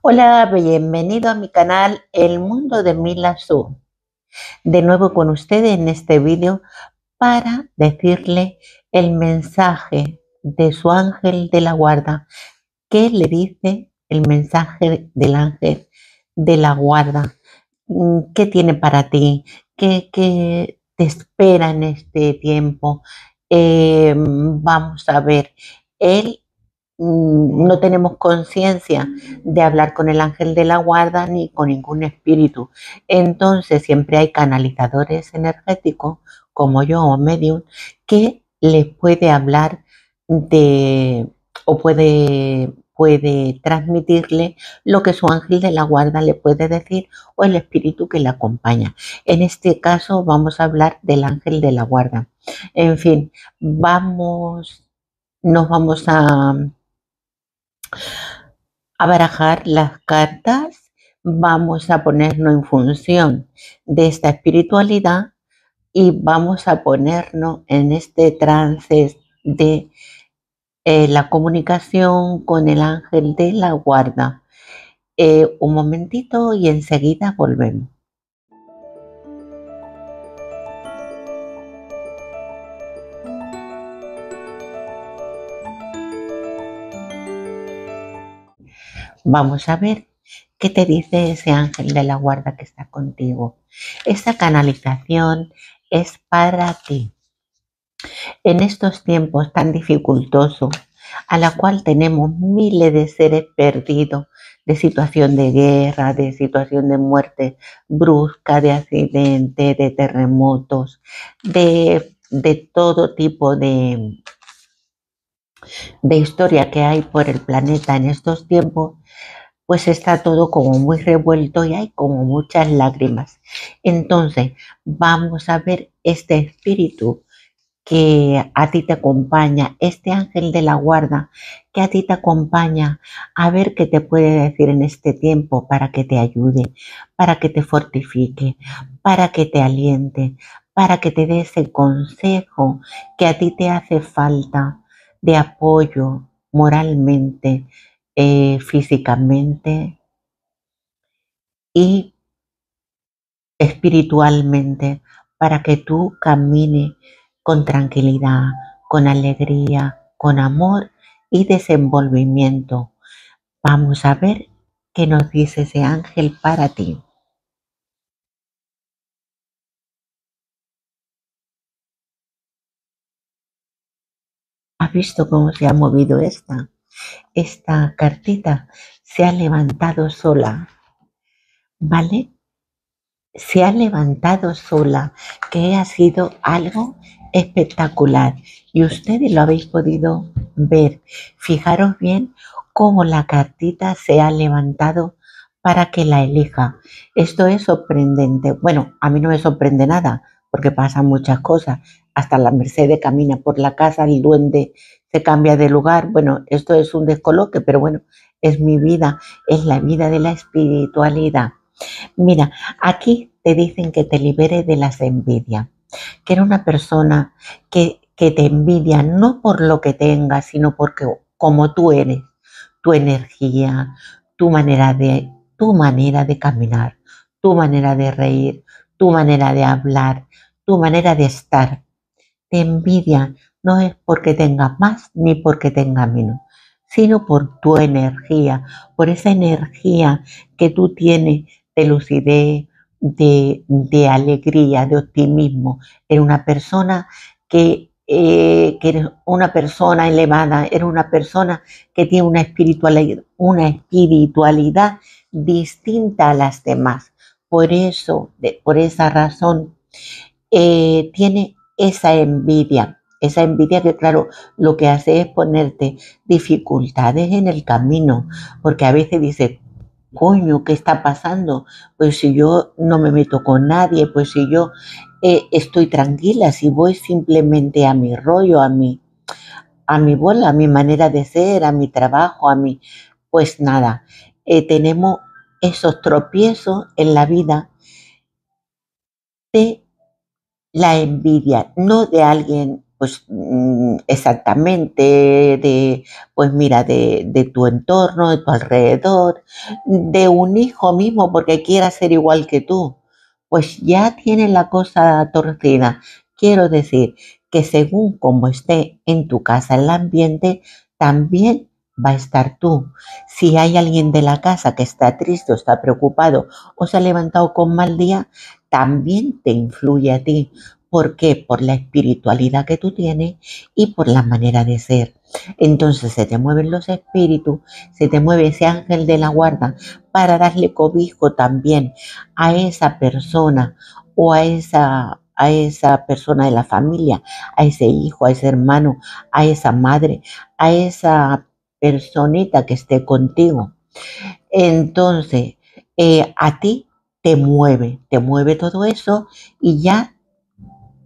Hola, bienvenido a mi canal El Mundo de Mila Su. De nuevo con ustedes en este vídeo para decirle el mensaje de su ángel de la guarda. ¿Qué le dice el mensaje del ángel de la guarda? ¿Qué tiene para ti? ¿Qué, te espera en este tiempo? Eh, vamos a ver, él no tenemos conciencia de hablar con el ángel de la guarda ni con ningún espíritu. Entonces siempre hay canalizadores energéticos, como yo o medium, que les puede hablar de o puede, puede transmitirle lo que su ángel de la guarda le puede decir o el espíritu que le acompaña. En este caso vamos a hablar del ángel de la guarda. En fin, vamos, nos vamos a a barajar las cartas, vamos a ponernos en función de esta espiritualidad y vamos a ponernos en este trance de eh, la comunicación con el ángel de la guarda. Eh, un momentito y enseguida volvemos. Vamos a ver qué te dice ese ángel de la guarda que está contigo. Esa canalización es para ti. En estos tiempos tan dificultosos, a la cual tenemos miles de seres perdidos, de situación de guerra, de situación de muerte brusca, de accidente, de terremotos, de, de todo tipo de, de historia que hay por el planeta en estos tiempos, pues está todo como muy revuelto y hay como muchas lágrimas. Entonces, vamos a ver este espíritu que a ti te acompaña, este ángel de la guarda que a ti te acompaña, a ver qué te puede decir en este tiempo para que te ayude, para que te fortifique, para que te aliente, para que te dé ese consejo que a ti te hace falta, de apoyo moralmente, eh, físicamente y espiritualmente para que tú camines con tranquilidad, con alegría, con amor y desenvolvimiento. Vamos a ver qué nos dice ese ángel para ti. Visto cómo se ha movido esta? Esta cartita se ha levantado sola, ¿vale? Se ha levantado sola, que ha sido algo espectacular y ustedes lo habéis podido ver. Fijaros bien cómo la cartita se ha levantado para que la elija. Esto es sorprendente. Bueno, a mí no me sorprende nada porque pasan muchas cosas hasta la Mercedes camina por la casa, el duende se cambia de lugar. Bueno, esto es un descoloque, pero bueno, es mi vida, es la vida de la espiritualidad. Mira, aquí te dicen que te libere de las envidias, que era una persona que, que te envidia no por lo que tengas, sino porque como tú eres, tu energía, tu manera de, tu manera de caminar, tu manera de reír, tu manera de hablar, tu manera de estar te envidia no es porque tengas más ni porque tengas menos, sino por tu energía, por esa energía que tú tienes de lucidez, de, alegría, de optimismo. Eres una persona que, eh, eres una persona elevada, eres una persona que tiene una espiritualidad, una espiritualidad distinta a las demás. Por eso, por esa razón, eh, tiene esa envidia, esa envidia que claro, lo que hace es ponerte dificultades en el camino, porque a veces dices, coño, ¿qué está pasando? Pues si yo no me meto con nadie, pues si yo eh, estoy tranquila, si voy simplemente a mi rollo, a mi, a mi bola, a mi manera de ser, a mi trabajo, a mi, pues nada, eh, tenemos esos tropiezos en la vida de la envidia, no de alguien pues mm, exactamente de, pues mira, de, de, tu entorno, de tu alrededor, de un hijo mismo porque quiera ser igual que tú, pues ya tiene la cosa torcida. Quiero decir que según como esté en tu casa el ambiente, también va a estar tú. Si hay alguien de la casa que está triste o está preocupado o se ha levantado con mal día, también te influye a ti. ¿Por qué? Por la espiritualidad que tú tienes y por la manera de ser. Entonces se te mueven los espíritus, se te mueve ese ángel de la guarda para darle cobijo también a esa persona o a esa a esa persona de la familia, a ese hijo, a ese hermano, a esa madre, a esa personita que esté contigo. Entonces, eh, a ti te mueve, te mueve todo eso y ya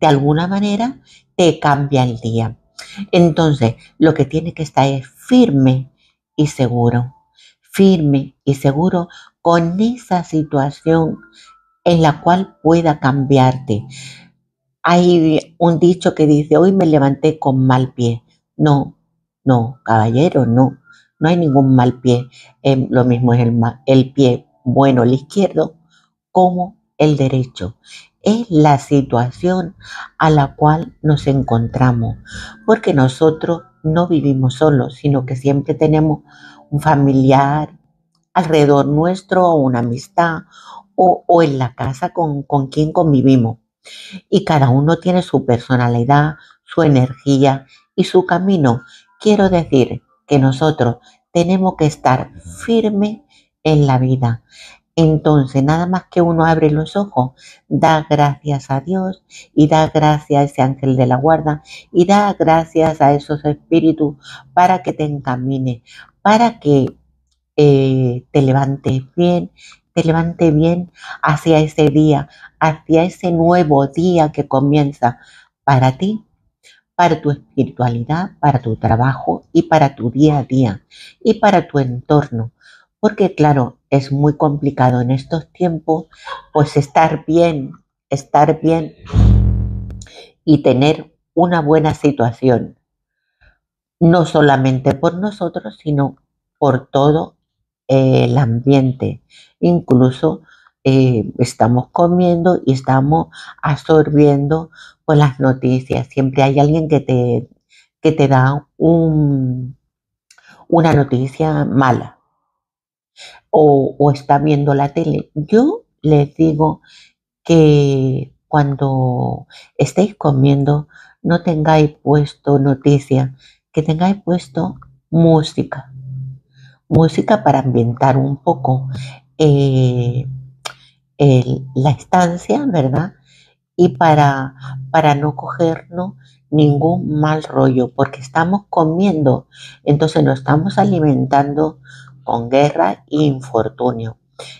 de alguna manera te cambia el día. Entonces, lo que tiene que estar es firme y seguro, firme y seguro con esa situación en la cual pueda cambiarte. Hay un dicho que dice, hoy me levanté con mal pie. No, no, caballero, no, no hay ningún mal pie. Em, lo mismo es el, el pie bueno, el izquierdo, como el derecho es la situación a la cual nos encontramos, porque nosotros no vivimos solos, sino que siempre tenemos un familiar alrededor nuestro, o una amistad, o, en la casa con, con quien convivimos. Y cada uno tiene su personalidad, su energía y su camino. Quiero decir que nosotros tenemos que estar firmes en la vida. Entonces, nada más que uno abre los ojos, da gracias a Dios y da gracias a ese ángel de la guarda y da gracias a esos espíritus para que te encamine, para que eh, te levantes bien, te levante bien hacia ese día, hacia ese nuevo día que comienza para ti, para tu espiritualidad, para tu trabajo y para tu día a día y para tu entorno. Porque claro, es muy complicado en estos tiempos, pues estar bien, estar bien y tener una buena situación, no solamente por nosotros, sino por todo el ambiente. Incluso eh, estamos comiendo y estamos absorbiendo pues, las noticias. Siempre hay alguien que te, que te da un, una noticia mala o, está viendo la tele. Yo les digo que cuando estéis comiendo no tengáis puesto noticia, que tengáis puesto música. Música para ambientar un poco eh, la estancia, ¿verdad? Y para, para no cogernos ningún mal rollo, porque estamos comiendo, entonces nos estamos alimentando con guerra e infortunio.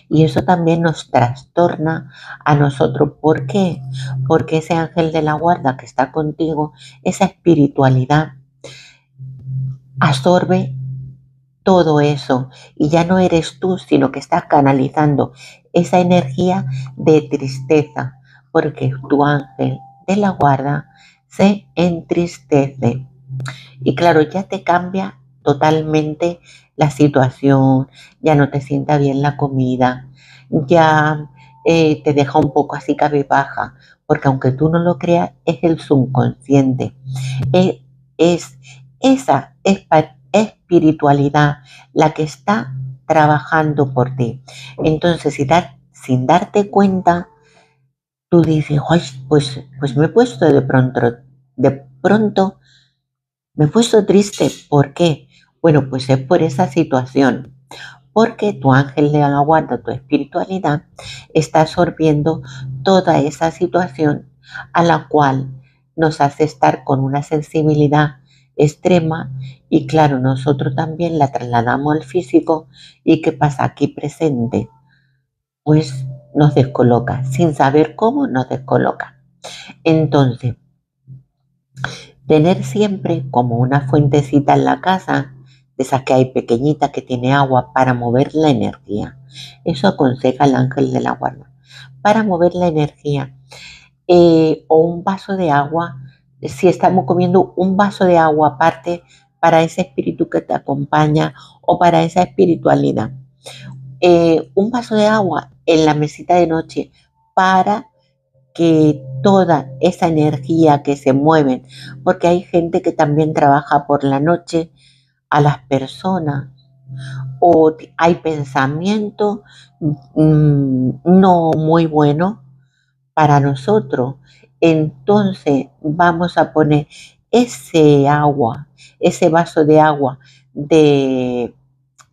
Y eso también nos trastorna a nosotros. ¿Por qué? Porque ese ángel de la guarda que está contigo, esa espiritualidad, absorbe todo eso y ya no eres tú, sino que estás canalizando esa energía de tristeza, porque tu ángel de la guarda se entristece. Y claro, ya te cambia totalmente la situación, ya no te sienta bien la comida, ya eh, te deja un poco así cabezbaja, porque aunque tú no lo creas, es el subconsciente. Eh, es esa espiritualidad la que está trabajando por ti. Entonces, si sin darte cuenta, tú dices, pues, pues me he puesto de pronto, de pronto, me he puesto triste. ¿Por qué? Bueno, pues es por esa situación, porque tu ángel de la guarda, tu espiritualidad, está absorbiendo toda esa situación a la cual nos hace estar con una sensibilidad extrema y claro, nosotros también la trasladamos al físico y ¿qué pasa aquí presente? Pues nos descoloca, sin saber cómo nos descoloca. Entonces, tener siempre como una fuentecita en la casa de esas que hay pequeñita que tiene agua para mover la energía. Eso aconseja el ángel de la guarda. Para mover la energía. Eh, o un vaso de agua si estamos comiendo un vaso de agua aparte para ese espíritu que te acompaña o para esa espiritualidad. Eh, un vaso de agua en la mesita de noche para que toda esa energía que se mueve, porque hay gente que también trabaja por la noche a las personas o hay pensamientos mm, no muy buenos para nosotros. Entonces vamos a poner ese agua, ese vaso de agua de,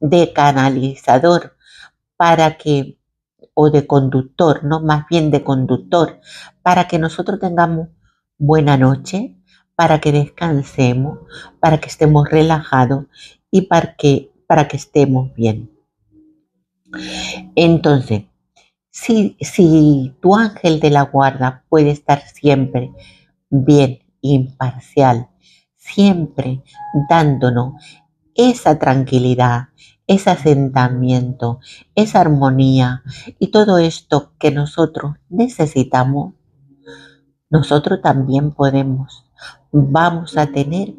de canalizador para que, o de conductor, no más bien de conductor, para que nosotros tengamos buena noche, para que descansemos, para que estemos relajados y para que, para que estemos bien. Entonces, si, si tu ángel de la guarda puede estar siempre bien, imparcial, siempre dándonos esa tranquilidad, ese asentamiento, esa armonía y todo esto que nosotros necesitamos, nosotros también podemos. Vamos a tener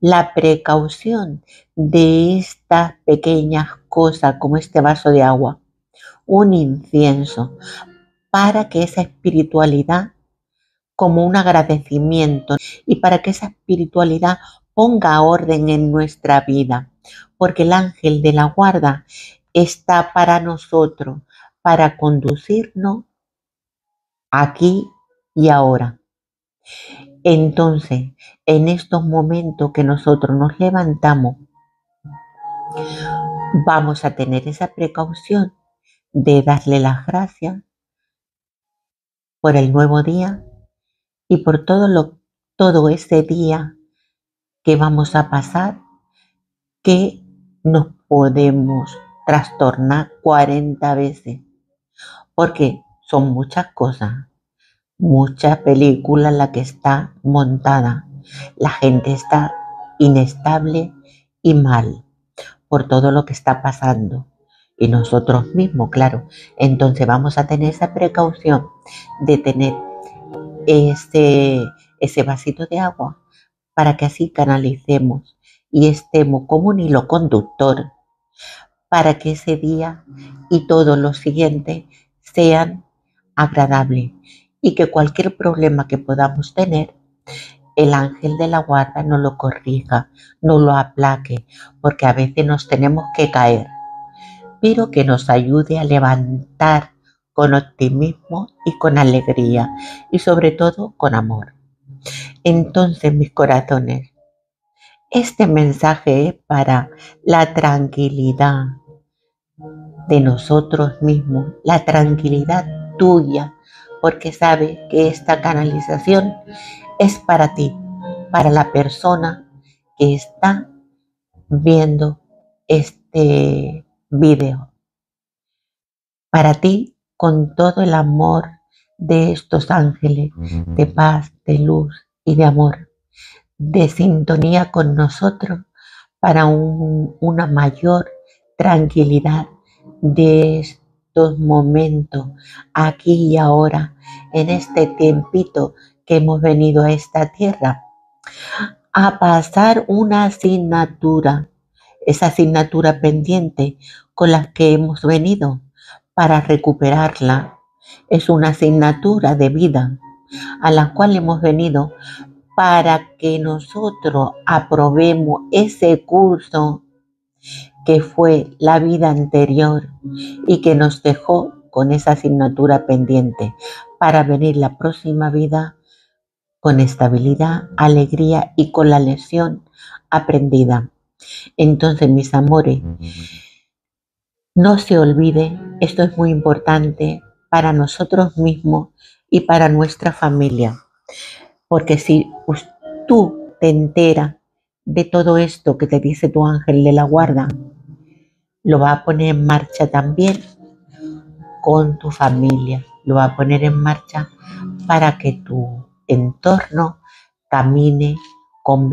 la precaución de estas pequeñas cosas como este vaso de agua, un incienso, para que esa espiritualidad como un agradecimiento y para que esa espiritualidad ponga orden en nuestra vida, porque el ángel de la guarda está para nosotros, para conducirnos aquí y ahora. Entonces, en estos momentos que nosotros nos levantamos, vamos a tener esa precaución de darle las gracias por el nuevo día y por todo lo todo ese día que vamos a pasar que nos podemos trastornar 40 veces. Porque son muchas cosas mucha película la que está montada. La gente está inestable y mal por todo lo que está pasando y nosotros mismos, claro. Entonces vamos a tener esa precaución de tener ese, ese vasito de agua para que así canalicemos y estemos como un hilo conductor para que ese día y todos los siguientes sean agradables y que cualquier problema que podamos tener, el ángel de la guarda no lo corrija, no lo aplaque, porque a veces nos tenemos que caer pero que nos ayude a levantar con optimismo y con alegría y sobre todo con amor. Entonces, mis corazones, este mensaje es para la tranquilidad de nosotros mismos, la tranquilidad tuya, porque sabe que esta canalización es para ti, para la persona que está viendo este video. Para ti, con todo el amor de estos ángeles de paz, de luz y de amor, de sintonía con nosotros para una mayor tranquilidad de estos momentos, aquí y ahora, en este tiempito que hemos venido a esta tierra, a pasar una asignatura, esa asignatura pendiente con las que hemos venido para recuperarla. Es una asignatura de vida a la cual hemos venido para que nosotros aprobemos ese curso que fue la vida anterior y que nos dejó con esa asignatura pendiente para venir la próxima vida con estabilidad, alegría y con la lección aprendida. Entonces, mis amores, no se olvide, esto es muy importante para nosotros mismos y para nuestra familia, porque si tú te enteras de todo esto que te dice tu ángel de la guarda, lo va a poner en marcha también con tu familia, lo va a poner en marcha para que tu entorno camine con,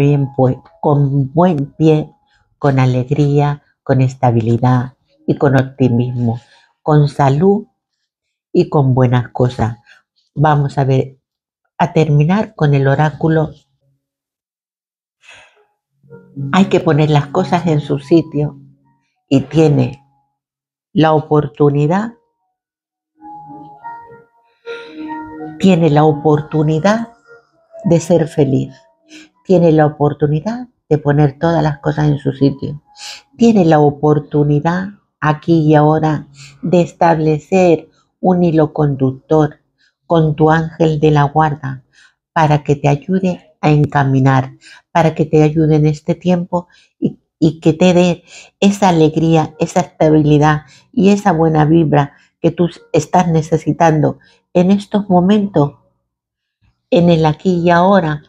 con buen pie, con alegría, con estabilidad, y con optimismo, con salud y con buenas cosas. Vamos a ver a terminar con el oráculo, hay que poner las cosas en su sitio y tiene la oportunidad, tiene la oportunidad de ser feliz, tiene la oportunidad de poner todas las cosas en su sitio, tiene la oportunidad aquí y ahora de establecer un hilo conductor con tu ángel de la guarda para que te ayude a encaminar, para que te ayude en este tiempo y, que te dé esa alegría, esa estabilidad y esa buena vibra que tú estás necesitando en estos momentos, en el aquí y ahora,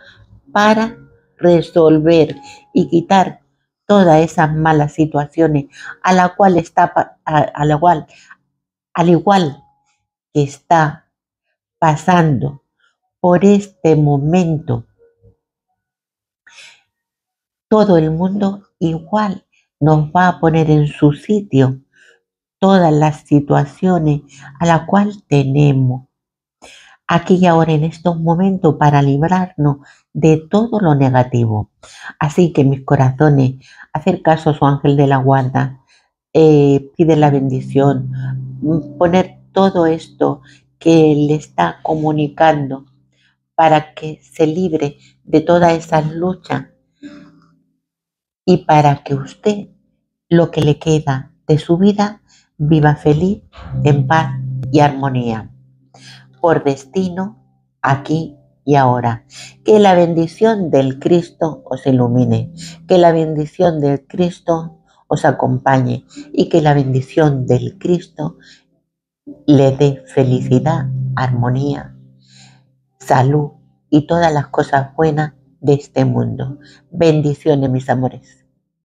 para resolver y quitar todas esas malas situaciones a la cual está a, a la cual al igual que está pasando por este momento. Todo el mundo igual nos va a poner en su sitio todas las situaciones a la cual tenemos aquí y ahora en estos momentos para librarnos de todo lo negativo. Así que mis corazones, hacer caso a su ángel de la guarda, eh, pide la bendición, poner todo esto que le está comunicando para que se libre de toda esa lucha y para que usted lo que le queda de su vida viva feliz, en paz y armonía por destino aquí y ahora. Que la bendición del Cristo os ilumine, que la bendición del Cristo os acompañe y que la bendición del Cristo le dé felicidad, armonía, salud y todas las cosas buenas de este mundo. Bendiciones, mis amores.